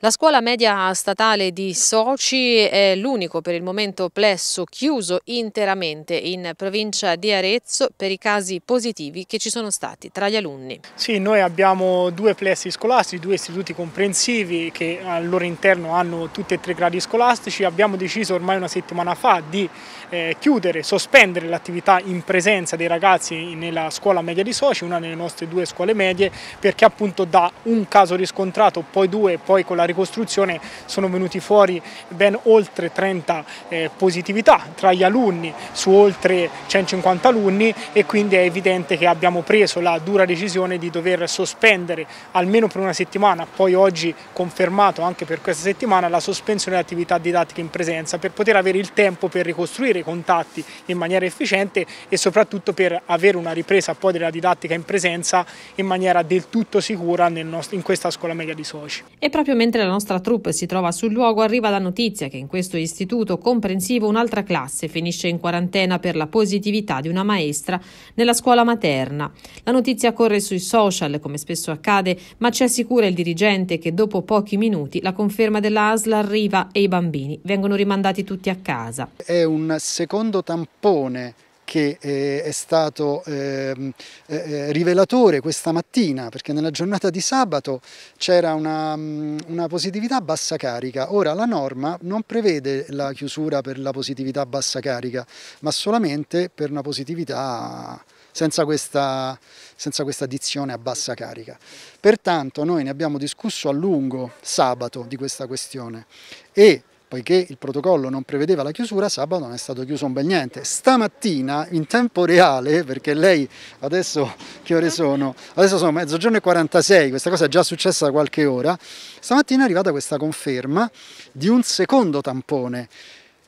La scuola media statale di Soci è l'unico per il momento plesso chiuso interamente in provincia di Arezzo per i casi positivi che ci sono stati tra gli alunni. Sì, noi abbiamo due plessi scolastici, due istituti comprensivi che al loro interno hanno tutti e tre gradi scolastici. Abbiamo deciso ormai una settimana fa di eh, chiudere, sospendere l'attività in presenza dei ragazzi nella scuola media di Soci, una delle nostre due scuole medie, perché appunto da un caso riscontrato, poi due, poi con la ricostruzione sono venuti fuori ben oltre 30 eh, positività tra gli alunni su oltre 150 alunni e quindi è evidente che abbiamo preso la dura decisione di dover sospendere almeno per una settimana, poi oggi confermato anche per questa settimana la sospensione dell'attività didattica in presenza per poter avere il tempo per ricostruire i contatti in maniera efficiente e soprattutto per avere una ripresa poi della didattica in presenza in maniera del tutto sicura nostro, in questa scuola media di Soci. E proprio mentre Mentre la nostra troupe si trova sul luogo, arriva la notizia che in questo istituto comprensivo un'altra classe finisce in quarantena per la positività di una maestra nella scuola materna. La notizia corre sui social, come spesso accade, ma ci assicura il dirigente che dopo pochi minuti la conferma della ASL arriva e i bambini vengono rimandati tutti a casa. È un secondo tampone che eh, è stato ehm, eh, eh, rivelatore questa mattina perché nella giornata di sabato c'era una, mm, una, positività bassa carica. Ora la norma non prevede la chiusura per la positività bassa carica ma solamente per una positività senza questa, senza questa addizione a bassa carica. Pertanto noi ne abbiamo discusso a lungo sabato di questa questione e poiché il protocollo non prevedeva la chiusura, sabato non è stato chiuso un bel niente. Stamattina, in tempo reale, perché lei adesso che ore sono? Adesso sono mezzogiorno e 46, questa cosa è già successa da qualche ora, stamattina è arrivata questa conferma di un secondo tampone.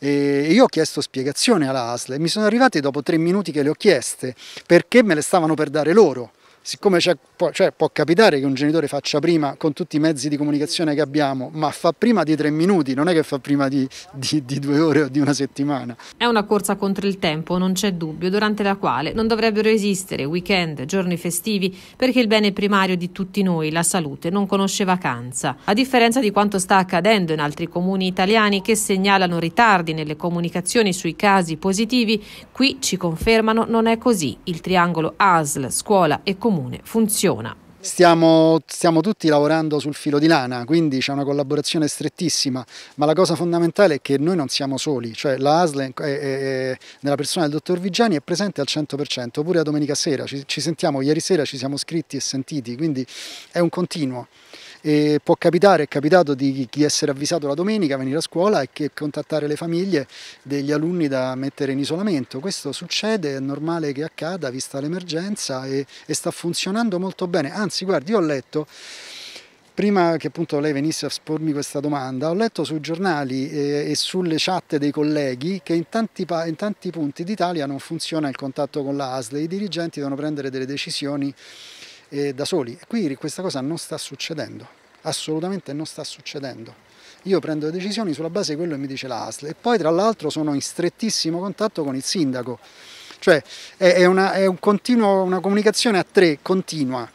E io ho chiesto spiegazione alla ASL e mi sono arrivati dopo tre minuti che le ho chieste perché me le stavano per dare loro siccome può, cioè, può capitare che un genitore faccia prima con tutti i mezzi di comunicazione che abbiamo, ma fa prima di tre minuti, non è che fa prima di, di, di due ore o di una settimana. È una corsa contro il tempo, non c'è dubbio, durante la quale non dovrebbero esistere weekend, giorni festivi, perché il bene primario di tutti noi, la salute, non conosce vacanza. A differenza di quanto sta accadendo in altri comuni italiani che segnalano ritardi nelle comunicazioni sui casi positivi, qui ci confermano non è così. Il triangolo ASL, scuola e comune comune funziona. Stiamo, stiamo, tutti lavorando sul filo di lana, quindi c'è una collaborazione strettissima, ma la cosa fondamentale è che noi non siamo soli, cioè la ASL nella persona del dottor Vigiani è presente al 100%, pure la domenica sera, ci, ci sentiamo, ieri sera ci siamo scritti e sentiti, quindi è un continuo. E può capitare, è capitato di chi essere avvisato la domenica, venire a scuola e che contattare le famiglie degli alunni da mettere in isolamento. Questo succede, è normale che accada vista l'emergenza e, e sta funzionando molto bene. Anzi, guardi, io ho letto prima che appunto lei venisse a spormi questa domanda, ho letto sui giornali e, sulle chat dei colleghi che in tanti, in tanti punti d'Italia non funziona il contatto con la ASL, i dirigenti devono prendere delle decisioni eh, da soli. Qui questa cosa non sta succedendo, assolutamente non sta succedendo. Io prendo le decisioni sulla base di quello che mi dice la ASL e poi tra l'altro sono in strettissimo contatto con il sindaco, cioè è, una, è un continuo, una comunicazione a tre continua